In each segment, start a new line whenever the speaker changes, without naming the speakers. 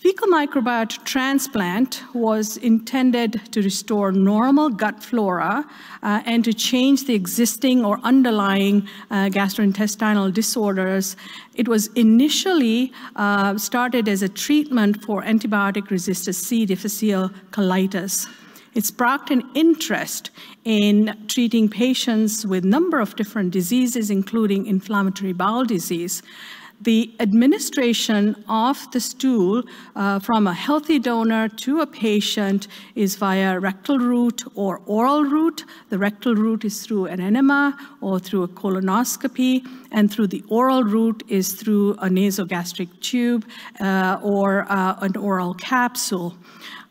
Fecal microbiota transplant was intended to restore normal gut flora uh, and to change the existing or underlying uh, gastrointestinal disorders. It was initially uh, started as a treatment for antibiotic-resistant C. difficile colitis. It sparked an interest in treating patients with a number of different diseases, including inflammatory bowel disease the administration of the stool uh, from a healthy donor to a patient is via rectal route or oral route. The rectal route is through an enema or through a colonoscopy, and through the oral route is through a nasogastric tube uh, or uh, an oral capsule.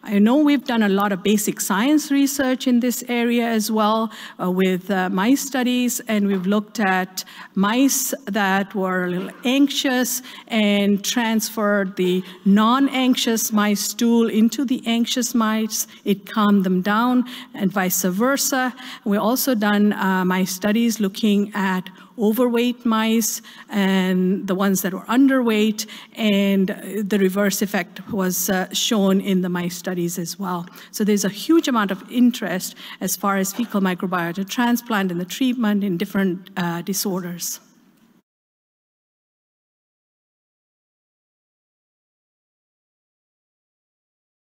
I know we've done a lot of basic science research in this area as well uh, with uh, mice studies, and we've looked at mice that were a little anxious and transferred the non-anxious mice stool into the anxious mice. It calmed them down, and vice versa. We've also done uh, mice studies looking at overweight mice and the ones that were underweight, and the reverse effect was uh, shown in the mice studies as well. So there's a huge amount of interest as far as fecal microbiota transplant and the treatment in different uh, disorders.